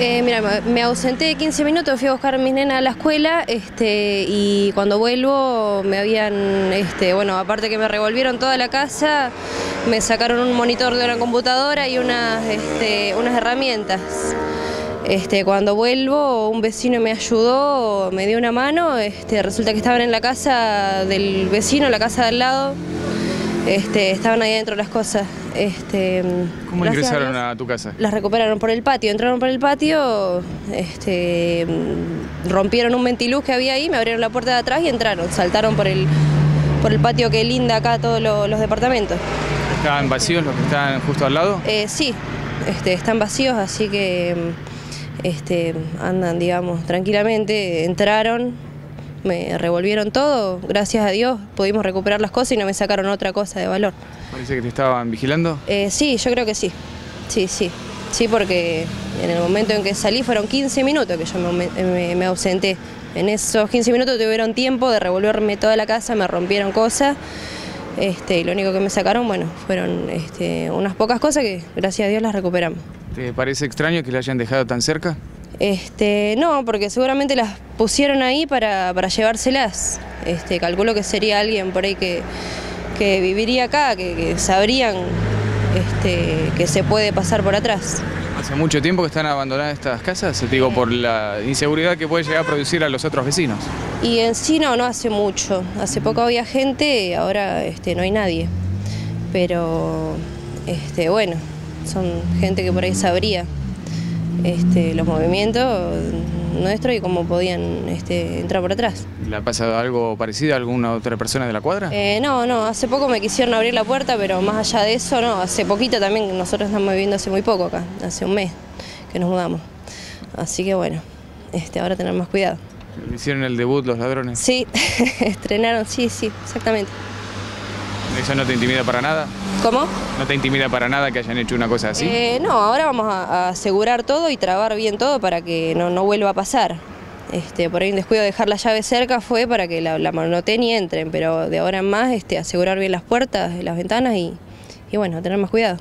Eh, mira, me- ausenté 15 minutos, fui a buscar a mis nenas a la escuela este, y cuando vuelvo me habían, este, bueno, aparte que me revolvieron toda la casa, me sacaron un monitor de una computadora y unas, este, unas herramientas. Este, cuando vuelvo, un vecino me ayudó, me dio una mano, este, resulta que estaban en la casa del vecino, la casa de al lado, este, estaban ahí adentro las cosas. Este, ¿Cómo ingresaron Dios a tu casa? las recuperaron por el patio, entraron por el patio, este, rompieron un ventiluz que había ahí, me abrieron la puerta de atrás y entraron, saltaron por el, por el patio que linda acá todos lo- los departamentos. ¿Estaban vacíos los que estaban justo al lado? Eh, sí, este, están vacíos, así que este, andan, digamos, tranquilamente, entraron, me revolvieron todo, gracias a Dios pudimos recuperar las cosas y no me sacaron otra cosa de valor. Parece que te estaban vigilando. Eh, sí, yo creo que sí. Sí, sí. Sí, porque en el momento en que salí fueron 15 minutos que yo me, me- me ausenté. En esos 15 minutos tuvieron tiempo de revolverme toda la casa, me rompieron cosas. Este, y lo único que me sacaron, bueno, fueron este, unas pocas cosas que gracias a Dios las recuperamos. ¿Te parece extraño que la hayan dejado tan cerca? Este, no, porque seguramente las pusieron ahí para, para llevárselas. Este, calculo que sería alguien por ahí que, que viviría acá, que, que sabrían este, que se puede pasar por atrás. ¿Hace mucho tiempo que están abandonadas estas casas? Digo, por la inseguridad que puede llegar a producir a los otros vecinos. Y en sí no, no hace mucho. Hace poco había gente, ahora este, no hay nadie. Pero este, bueno, son gente que por ahí sabría este, los movimientos nuestros y cómo podían este, entrar por atrás. ¿Le ha pasado algo parecido a alguna otra persona de la cuadra? Eh, no, no, hace poco me quisieron abrir la puerta, pero más allá de eso, no, hace poquito también, nosotros estamos viviendo hace muy poco acá, hace un mes que nos mudamos. Así que bueno, este, ahora tener más cuidado. ¿Hicieron el debut los ladrones? Sí, estrenaron, sí, sí, exactamente. ¿Eso no te intimida para nada? ¿Cómo? ¿No te intimida para nada que hayan hecho una cosa así? Eh, no, ahora vamos a, a asegurar todo y trabar bien todo para que no, no vuelva a pasar. Este, por ahí un descuido de dejar la llave cerca fue para que la, la manoteen y entren, pero de ahora en más este, asegurar bien las puertas, las ventanas y, y bueno, tener más cuidado.